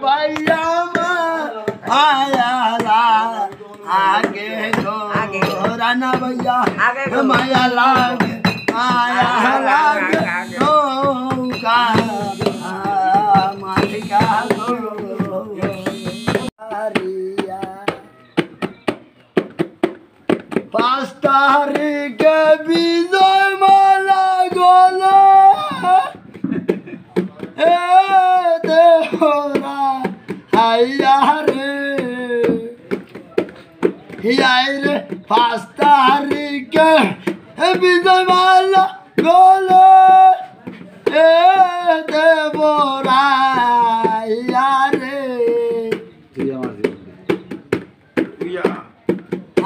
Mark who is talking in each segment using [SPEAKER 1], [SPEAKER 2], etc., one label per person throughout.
[SPEAKER 1] ڀئيا آيا را آگي. ٿو مان مايا پاستاريڪ हिया रे। हियाई रे फास्ता हरी के विजय वाला गोलो। ए देवोरा रे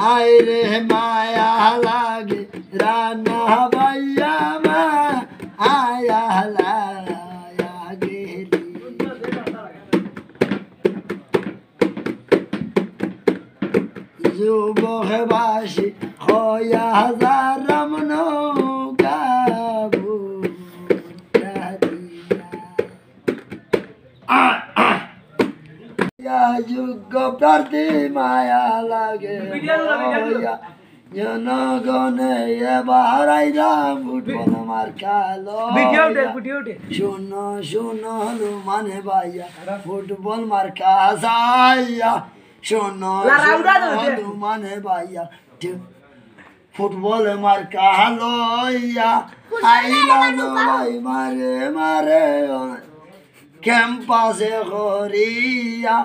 [SPEAKER 1] आए रे माया लागे राना भैया। যুবক বাসি হয়া হাজারাম নৌকাবু যোগ্য প্রার্থী মায়া লাগে জনগণে এবার আইলাম ফুটবল আমার কালো শূন্য হলো মানে ভাইয়া ফুটবল মার কাসাইয়া শূন্য হলো মানে ভাইয়া ফুটবল মার কালোইয়া আইলা ভাই মারে মারে ক্যাম্পাসে করিয়া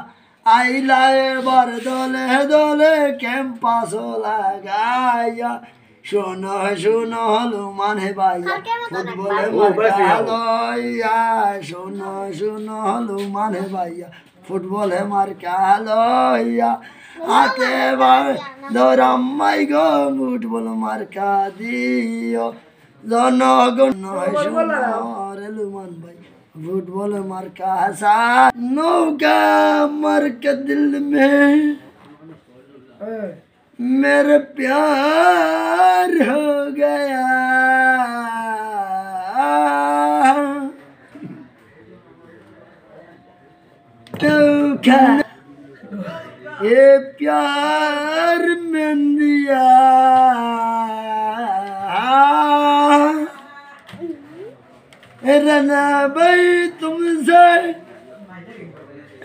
[SPEAKER 1] আইলা এবার দলে দলে ক্যাম্পাস লাগাইয়া। শোনো শোনো হলো মানে ভাইয়া ফুটবলে মার্কালইয়া শোনো শোনো হলো মানে ভাইয়া फुटबॉल है मार क्या हेलो भैया आके बार दो रामाई गो फुटबॉल हमारे क्या दियो? दोनों गुण भाई। फुटबॉल मार का हसा नो का मर के दिल में। मेरे प्यार नौका ये प्यार में दिया रना भाई, तुमसे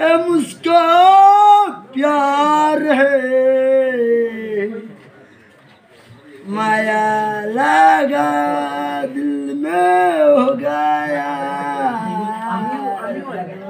[SPEAKER 1] ए मुझको प्यार है। माया लगा दिल में हो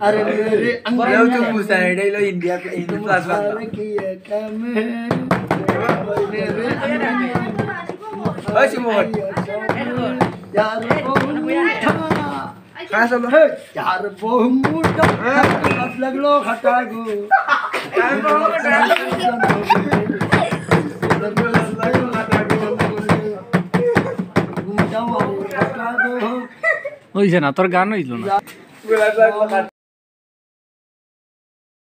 [SPEAKER 1] अरे मेरे अंगिना
[SPEAKER 2] इंडिया
[SPEAKER 1] तुम्हारे किए काम है मेरे यार यार बहु मोठा हात लागलो खटागो
[SPEAKER 3] হইছে না তোর গান হইল না